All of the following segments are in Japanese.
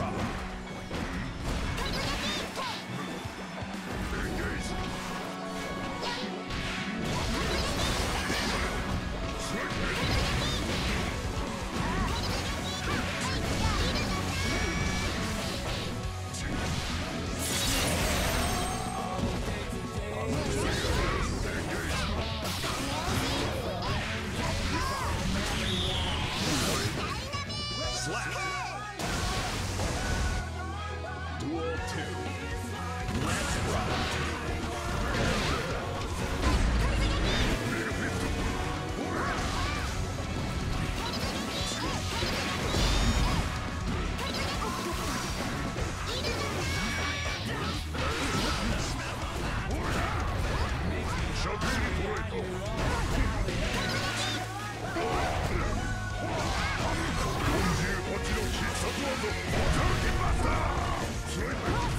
rock. の必殺技モタルキンバスター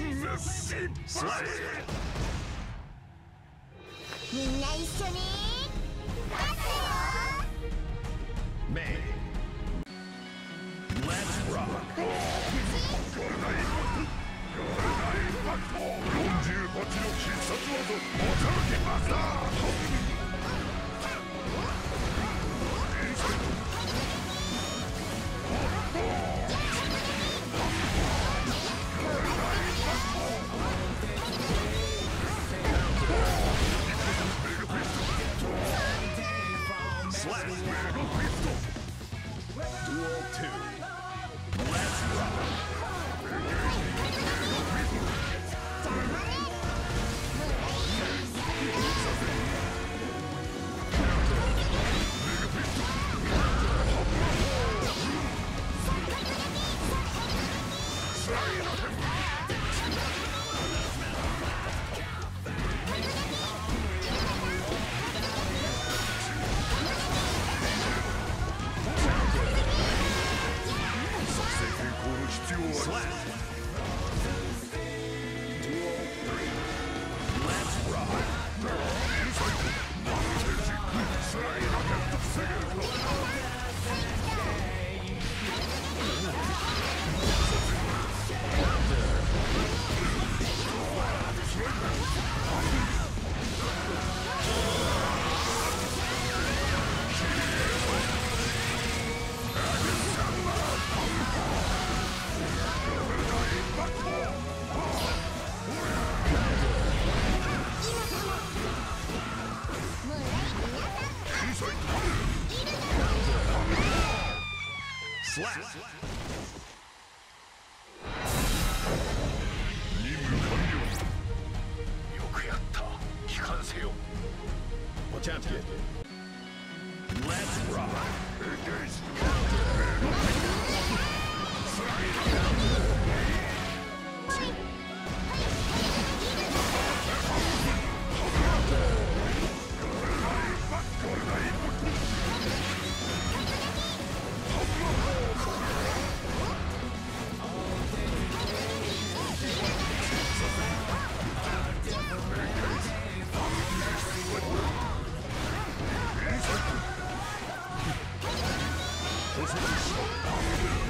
Immersive play! みんな一緒に勝つよ May. Let's rock. 48の必殺技驚き Duel 2. Let's rock! せてし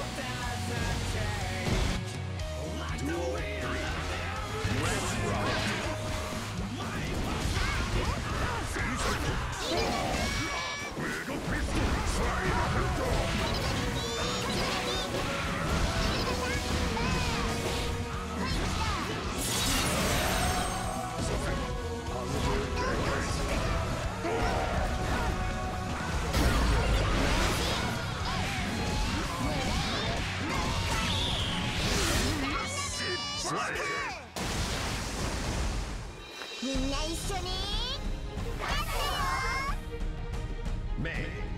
みんな一緒に。勝てよ